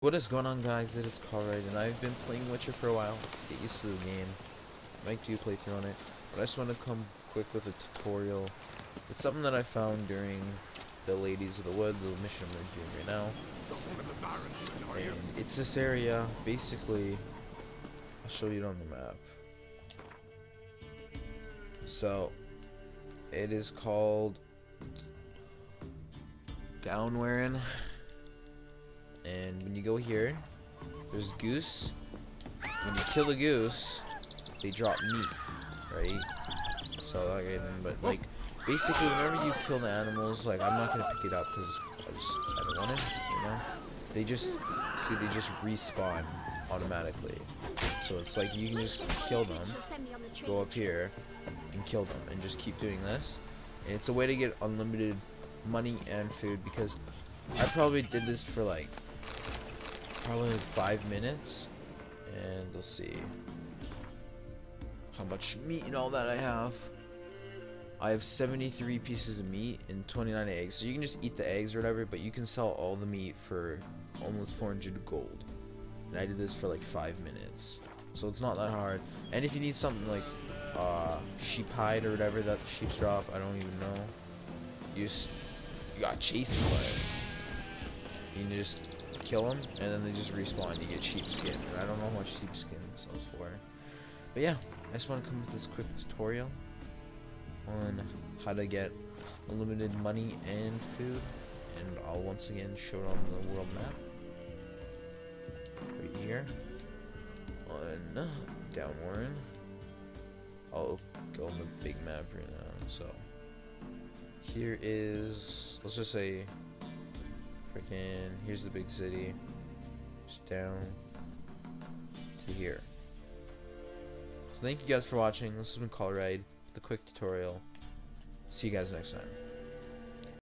What is going on guys, it is Kolride and I've been playing Witcher for a while, get used to the game, might do a playthrough on it, but I just want to come quick with a tutorial. It's something that I found during the Ladies of the Wood, the mission we're doing right now. And it's this area, basically, I'll show you it on the map. So, it is called you go here, there's goose. When you kill a goose, they drop meat, right? So like, but like, basically, whenever you kill the animals, like I'm not gonna pick it up because I just I don't want it, you know. They just see they just respawn automatically. So it's like you can just kill them, go up here, and kill them, and just keep doing this. And it's a way to get unlimited money and food because I probably did this for like probably like five minutes. And let's see how much meat and all that I have. I have 73 pieces of meat and 29 eggs. So you can just eat the eggs or whatever, but you can sell all the meat for almost 400 gold. And I did this for like five minutes. So it's not that hard. And if you need something like uh, sheep hide or whatever that the sheep drop, I don't even know. You just you got chasing fire. You can just kill them, and then they just respawn. You get sheepskin, and I don't know how much sheepskin sells for. But yeah, I just want to come with this quick tutorial on how to get unlimited money and food, and I'll once again show it on the world map. Right here. On Downwarren. I'll go on the big map right now, so here is let's just say freaking here's the big city. Just down to here. So thank you guys for watching. This has been ride. the quick tutorial. See you guys next time